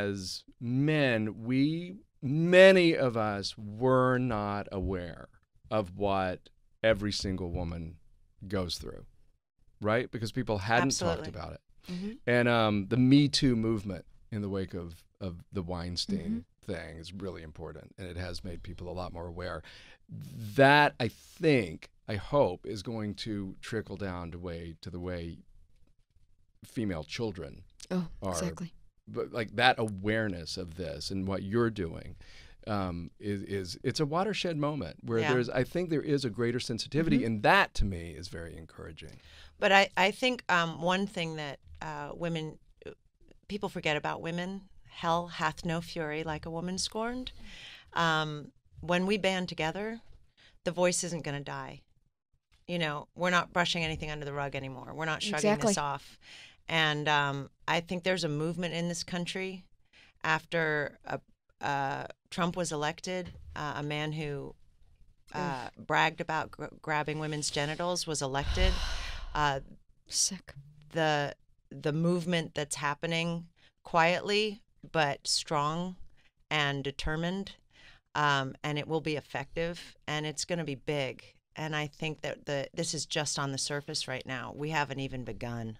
as men, we many of us were not aware of what every single woman goes through, right? Because people hadn't Absolutely. talked about it. Mhm. And um, the Me Too movement in the wake of, of the Weinstein Mm-hmm. thing is really important, and it has made people a lot more aware. That I think, I hope, is going to trickle down to way to the way female children Oh, are exactly. But like that awareness of this and what you're doing um, is, is it's a watershed moment where Yeah. there's I think there is a greater sensitivity Mm-hmm. and that to me is very encouraging. But I, I think um, one thing that uh, women, people forget about women, hell hath no fury like a woman scorned. Um, when we band together, the voice isn't going to die. You know, we're not brushing anything under the rug anymore. We're not shrugging Exactly. this off. And um, I think there's a movement in this country after uh uh, Trump was elected, uh, a man who uh, bragged about gr- grabbing women's genitals was elected. Uh, Sick. the the movement that's happening quietly but strong and determined um, and it will be effective and it's going to be big and i think that the this is just on the surface right now we haven't even begun